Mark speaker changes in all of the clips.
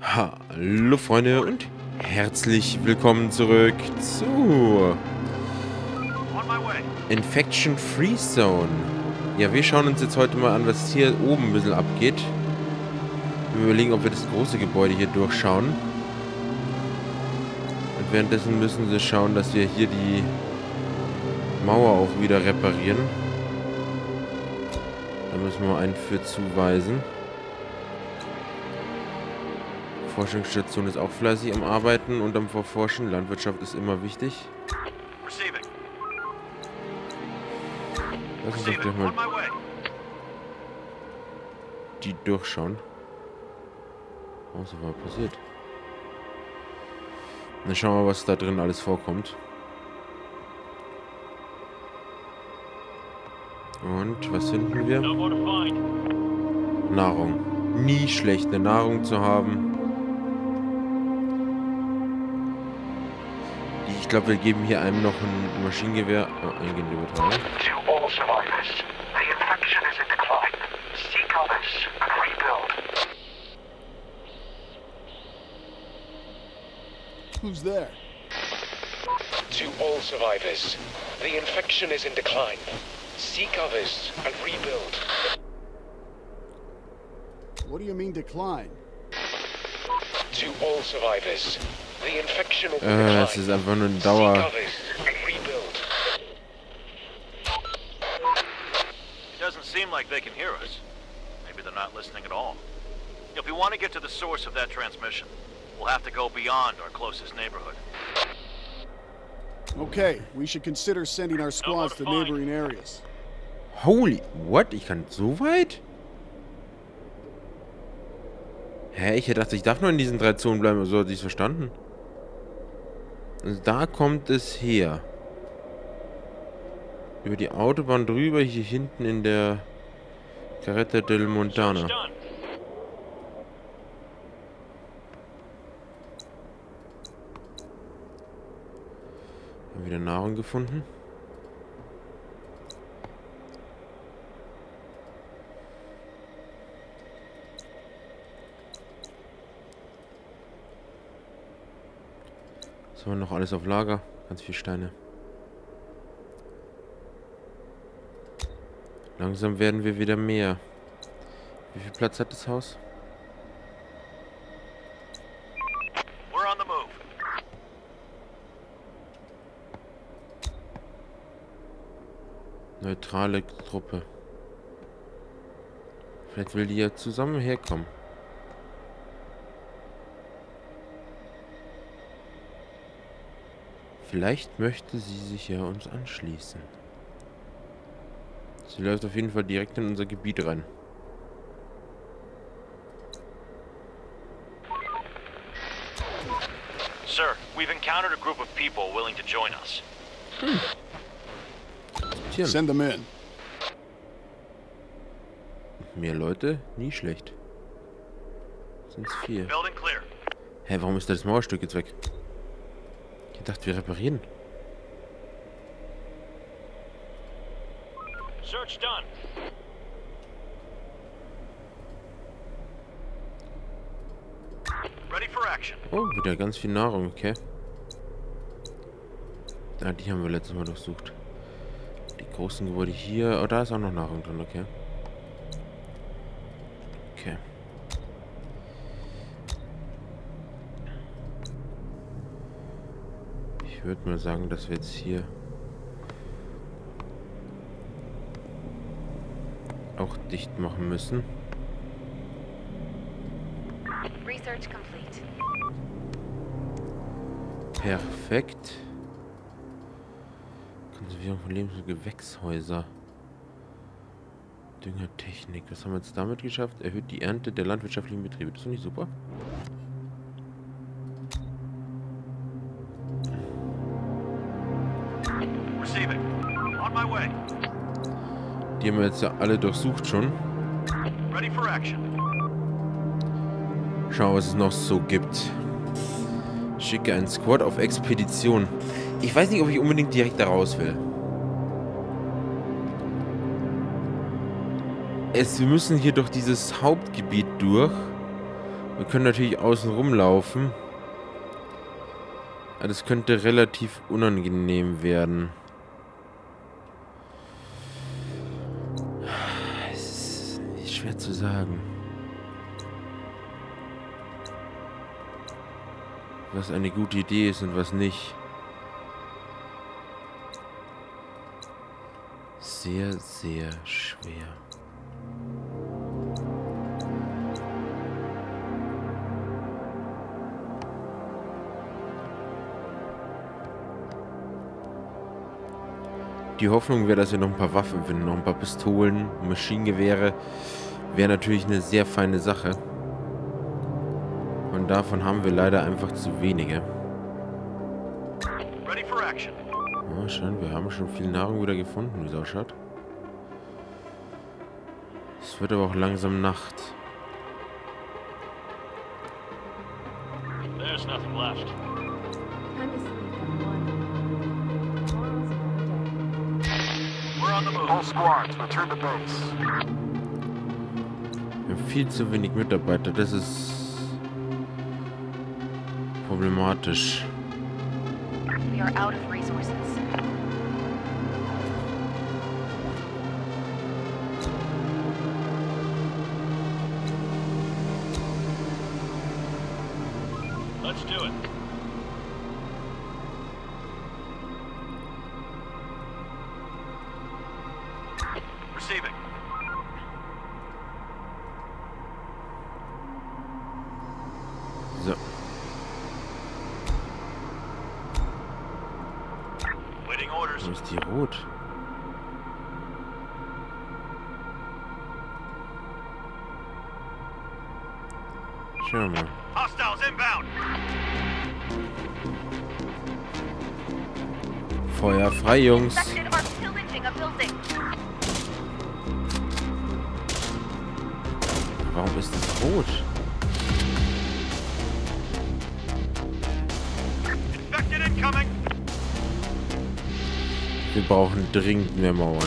Speaker 1: Hallo Freunde und herzlich willkommen zurück zu Infection Free Zone. Ja, wir schauen uns jetzt heute mal an, was hier oben ein bisschen abgeht. Wir überlegen, ob wir das große Gebäude hier durchschauen. Und währenddessen müssen wir schauen, dass wir hier die Mauer auch wieder reparieren. Da müssen wir einen für zuweisen. Forschungsstation ist auch fleißig am Arbeiten und am Verforschen. Landwirtschaft ist immer wichtig. Lass uns doch gleich mal die durchschauen. Was war passiert? Dann schauen wir mal, was da drin alles vorkommt. Und was finden wir? Nahrung. Nie schlechte Nahrung zu haben. Ich glaube, wir geben hier einem noch ein Maschinengewehr. Ah, oh, eingehende Übertragung. To all survivors, the infection is in decline. Seek others and rebuild.
Speaker 2: Who's there?
Speaker 3: To all survivors, the infection is in decline. Seek others and rebuild.
Speaker 2: What do you mean decline?
Speaker 3: To all survivors,
Speaker 1: äh, es ist einfach nur eine Dauer.
Speaker 4: Doesn't seem like they can hear us. Maybe they're not listening at all. If we want to get to the source of that transmission, we'll have to go beyond our closest neighborhood.
Speaker 2: Okay, we should consider sending our squads to neighboring areas.
Speaker 1: Holy, what? Ich kann so weit? Hä, ich hätte gedacht, ich darf nur in diesen drei Zonen bleiben. So hatte ich es verstanden. Also da kommt es her. Über die Autobahn drüber, hier hinten in der Carreta del Montana. Haben wieder Nahrung gefunden. Was haben wir noch alles auf Lager? Ganz viele Steine. Langsam werden wir wieder mehr. Wie viel Platz hat das Haus? Neutrale Truppe. Vielleicht will die ja zusammen herkommen. Vielleicht möchte sie sich ja uns anschließen. Sie läuft auf jeden Fall direkt in unser Gebiet rein.
Speaker 4: Sir, we've encountered a group of people willing to join us. Hm.
Speaker 2: Send them in.
Speaker 1: Mehr Leute? Nie schlecht. Sind's vier. Hä, warum ist das Mauerstück jetzt weg? Ich dachte, wir reparieren. Search done. Ready for action. Oh, wieder ganz viel Nahrung, okay. Ah, die haben wir letztes Mal durchsucht. Die großen Gebäude hier. Oh, da ist auch noch Nahrung drin, okay. Okay. Würde mal sagen, dass wir jetzt hier auch dicht machen müssen. Perfekt. Konservierung von Lebens- und Gewächshäuser. Düngertechnik. Was haben wir jetzt damit geschafft? Erhöht die Ernte der landwirtschaftlichen Betriebe. Das ist nicht super. Die haben wir jetzt ja alle durchsucht schon. Schauen, was es noch so gibt. Schicke einen Squad auf Expedition. Ich weiß nicht, ob ich unbedingt direkt da raus will. Es, wir müssen hier durch dieses Hauptgebiet durch. Wir können natürlich außen rumlaufen. Aber das könnte relativ unangenehm werden. Zu sagen. Was eine gute Idee ist und was nicht. Sehr, sehr schwer. Die Hoffnung wäre, dass wir noch ein paar Waffen finden, noch ein paar Pistolen, Maschinengewehre. Wäre natürlich eine sehr feine Sache. Und davon haben wir leider einfach zu wenige. Ja, schön, wir haben schon viel Nahrung wieder gefunden, wie es ausschaut. Es wird aber auch langsam Nacht.
Speaker 4: There's nothing left.
Speaker 2: All squads, return to base.
Speaker 1: Viel zu wenig Mitarbeiter, das ist problematisch.
Speaker 5: We are out of resources.
Speaker 4: Let's do it. Receiving.
Speaker 1: Rot? Schauen wir mal.
Speaker 4: Hostiles inbound.
Speaker 1: Feuer frei, Jungs. Warum ist das rot?
Speaker 4: Infected incoming.
Speaker 1: Wir brauchen dringend mehr Mauern.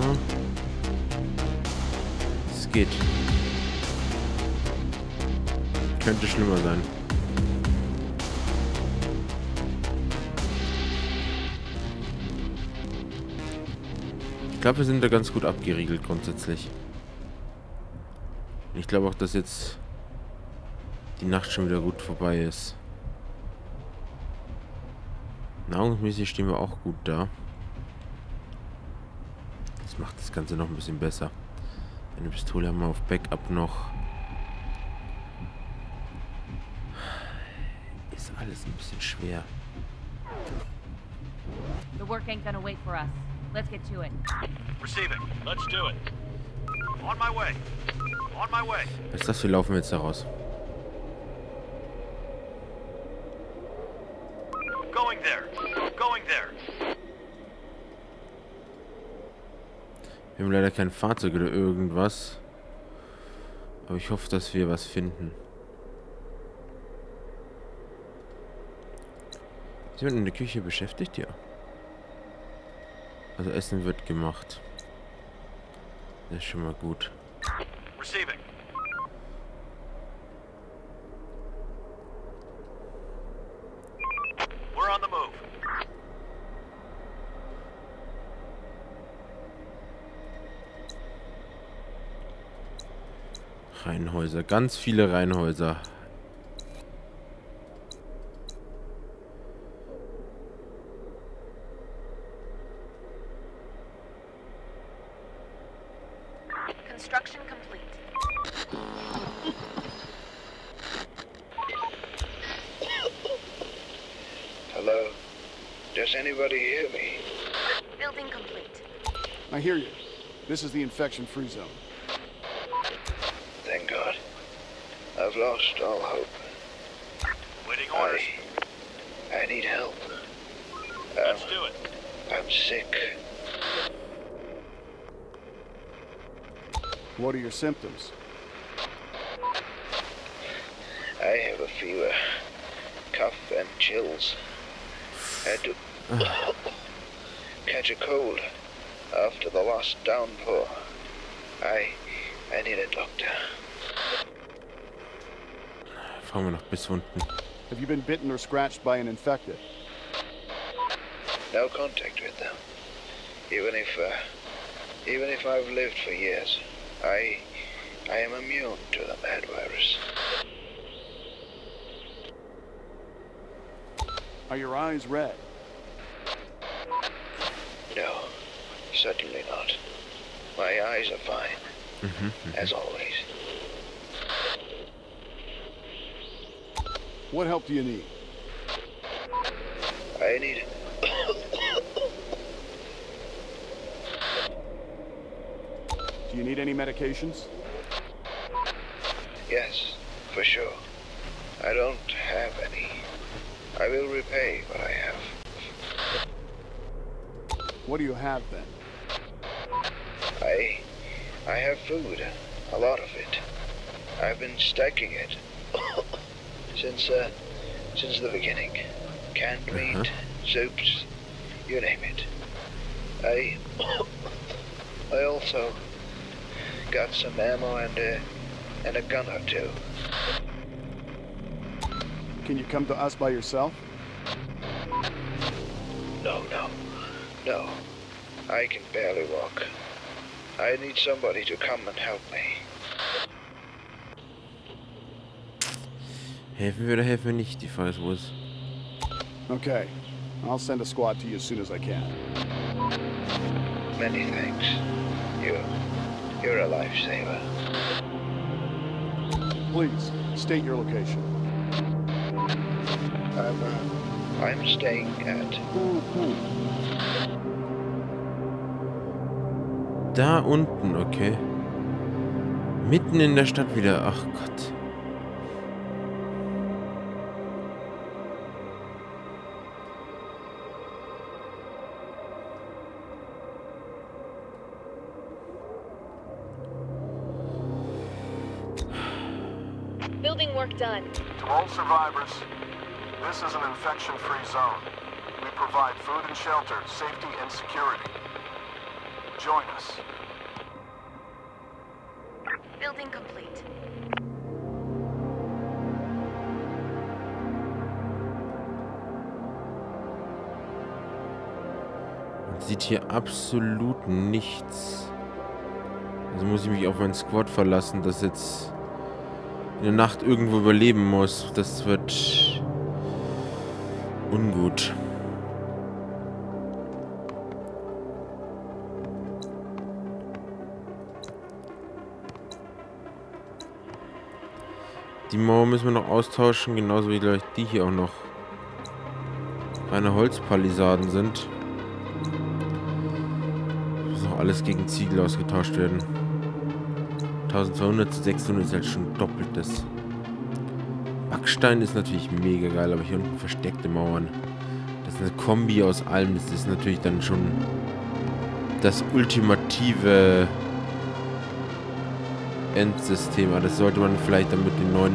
Speaker 1: Ja. Es geht. Könnte schlimmer sein. Ich glaube, wir sind da ganz gut abgeriegelt grundsätzlich. Ich glaube auch, dass jetzt die Nacht schon wieder gut vorbei ist. Nahrungsmäßig stehen wir auch gut da. Das macht das Ganze noch ein bisschen besser. Eine Pistole haben wir auf Backup noch. Ist alles ein bisschen schwer.
Speaker 5: The work ain't gonna wait for us. Let's get to it.
Speaker 4: Receiving. Let's do it. On my way. On my way.
Speaker 1: Was ist das? Wir laufen jetzt da raus.
Speaker 4: Going there. Going there.
Speaker 1: Wir haben leider kein Fahrzeug oder irgendwas. Aber ich hoffe, dass wir was finden. Ist jemand in der Küche beschäftigt? Ja. Also Essen wird gemacht. Das ist schon mal gut.
Speaker 4: Receiving. We're on the move.
Speaker 1: Reihenhäuser. Ganz viele Reihenhäuser.
Speaker 5: Construction complete.
Speaker 6: Hello? Does anybody hear me?
Speaker 5: Building complete.
Speaker 2: I hear you. This is the infection-free zone.
Speaker 6: Thank God. I've lost all hope.
Speaker 4: Waiting orders.
Speaker 6: I... I need help.
Speaker 4: Let's
Speaker 6: I'm,
Speaker 4: do it.
Speaker 6: I'm sick.
Speaker 2: What are your symptoms?
Speaker 6: I have a fever, cough, and chills. Had to catch a cold after the last downpour. I, I need a doctor.
Speaker 1: Fahren wir noch bis unten.
Speaker 2: Have you been bitten or scratched by an infected?
Speaker 6: No contact with them. Even if, uh, even if I've lived for years, I, I am immune to the mad virus.
Speaker 2: Are your eyes red?
Speaker 6: No, certainly not. My eyes are fine, mm-hmm. as always.
Speaker 2: What help do you need?
Speaker 6: I need.
Speaker 2: Do you need any medications?
Speaker 6: Yes, for sure. I don't have any. I will repay what I have.
Speaker 2: What do you have then?
Speaker 6: I. I have food. A lot of it. I've been stacking it. since, uh. Since the beginning. Canned meat, soups, you name it. I. I also. Got some ammo and, uh. and a gun or two.
Speaker 2: Can you come to us by yourself?
Speaker 6: No, no. No. I can barely walk. I need somebody to come and help me.
Speaker 1: Helfen wir oder helfen wir nicht? Die Frage ist, wo ist...
Speaker 2: Okay. I'll send a squad to you as soon as I can.
Speaker 6: Many thanks. You. You're a lifesaver.
Speaker 2: Please, state your location.
Speaker 6: I'm, uh, I'm staying at.
Speaker 1: Da unten, okay. Mitten in der Stadt wieder. Ach Gott.
Speaker 7: To all survivors, this is an infection-free zone. We provide food and shelter, safety and security. Join us.
Speaker 5: Building complete.
Speaker 1: Man sieht hier absolut nichts. Also muss ich mich auf meinen Squad verlassen, das jetzt in der Nacht irgendwo überleben muss. Das wird ungut. Die Mauer müssen wir noch austauschen, genauso wie gleich die hier auch noch reine Holzpalisaden sind. Muss noch alles gegen Ziegel ausgetauscht werden. 1200 zu 600 ist halt schon doppeltes. Backstein ist natürlich mega geil, aber hier unten versteckte Mauern. Das ist eine Kombi aus allem. Das ist natürlich dann schon das ultimative Endsystem. Aber das sollte man vielleicht dann mit den neuen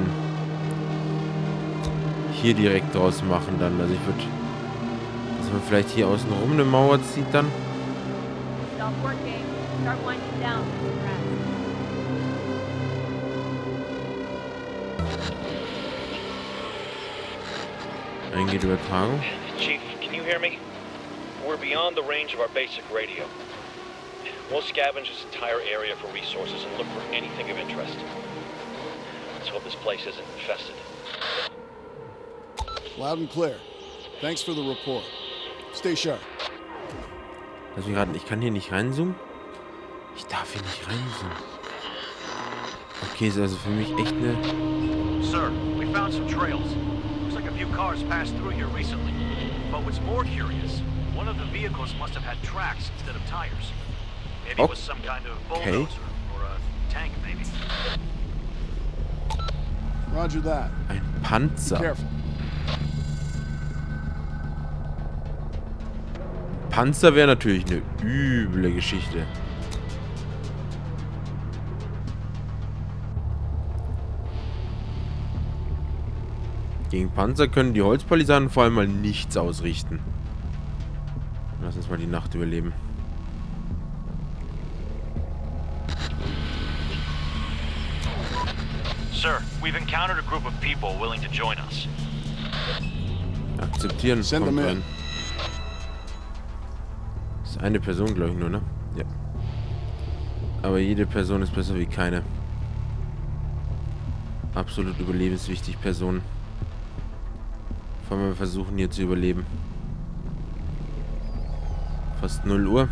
Speaker 1: hier direkt draus machen dann. Also ich würde, dass man vielleicht hier außen rum eine Mauer zieht dann.
Speaker 5: Stop working. Start winding down. Rest.
Speaker 1: Eingeht Übertragung.
Speaker 4: Chief, can you hear me? We're beyond the range of our basic radio. We'll scavenge this entire area for resources and look for anything of interest. Let's hope this place isn't infested.
Speaker 2: Loud and clear. Thanks for the report. Stay sharp.
Speaker 1: Lass mich raten, ich kann hier nicht reinzoomen? Ich darf hier nicht reinzoomen. Okay, ist also für mich echt eine...
Speaker 4: Sir, we found some trails. Looks like a few cars passed through here recently. But what's more curious, one of the vehicles must have had tracks instead of tires. Maybe it was some oh, kind of
Speaker 1: Okay.
Speaker 4: bulldozer or a tank, maybe.
Speaker 2: Roger that.
Speaker 1: Ein Panzer.
Speaker 2: Careful.
Speaker 1: Panzer wäre natürlich eine üble Geschichte. Gegen Panzer können die Holzpalisaden vor allem mal nichts ausrichten. Lass uns mal die Nacht überleben.
Speaker 4: Sir, we've encountered a group of people willing to join us.
Speaker 1: Akzeptieren.
Speaker 2: Send
Speaker 1: kommt
Speaker 2: them in.
Speaker 1: Ist eine Person, glaube ich, nur, ne? Ja. Aber jede Person ist besser wie keine. Absolut überlebenswichtig, Person. Vor allem, wir versuchen hier zu überleben. Fast 0 Uhr.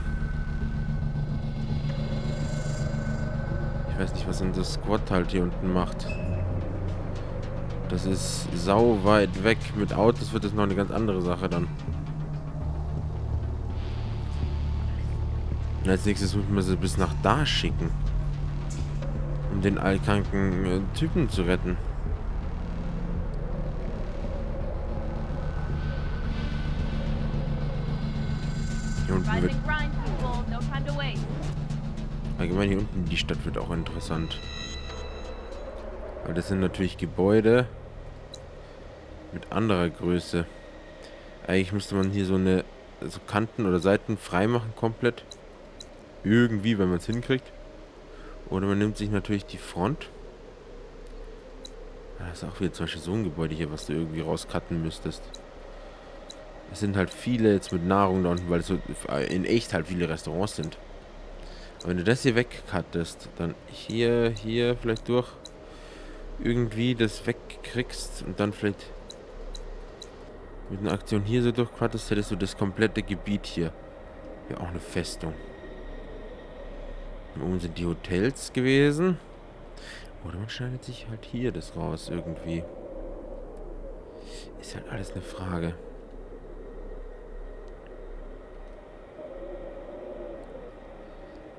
Speaker 1: Ich weiß nicht, was unser Squad halt hier unten macht. Das ist sau weit weg. Mit Autos wird das noch eine ganz andere Sache dann. Und als nächstes müssen wir sie bis nach da schicken. Um den allkranken äh, Typen zu retten. Wird. Allgemein hier unten die Stadt wird auch interessant. Weil das sind natürlich Gebäude mit anderer Größe. Eigentlich müsste man hier so eine so Kanten oder Seiten freimachen komplett. Irgendwie, wenn man es hinkriegt. Oder man nimmt sich natürlich die Front. Das ist auch wieder zum Beispiel so ein Gebäude hier, was du irgendwie rauscutten müsstest. Es sind halt viele jetzt mit Nahrung da unten, weil es so in echt halt viele Restaurants sind. Aber wenn du das hier wegcuttest, dann hier, hier vielleicht durch irgendwie das wegkriegst und dann vielleicht mit einer Aktion hier so durchcuttest, hättest du das komplette Gebiet hier. Ja, auch eine Festung. Und oben sind die Hotels gewesen. Oder man schneidet sich halt hier das raus irgendwie. Ist halt alles eine Frage.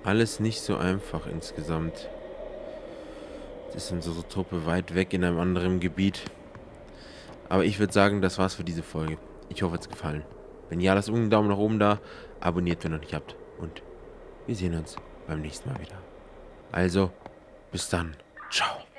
Speaker 1: Alles nicht so einfach insgesamt. Das ist unsere Truppe weit weg in einem anderen Gebiet. Aber ich würde sagen, das war's für diese Folge. Ich hoffe, es gefallen. Wenn ja, lasst einen Daumen nach oben da. Abonniert, wenn ihr noch nicht habt. Und wir sehen uns beim nächsten Mal wieder. Also, bis dann. Ciao.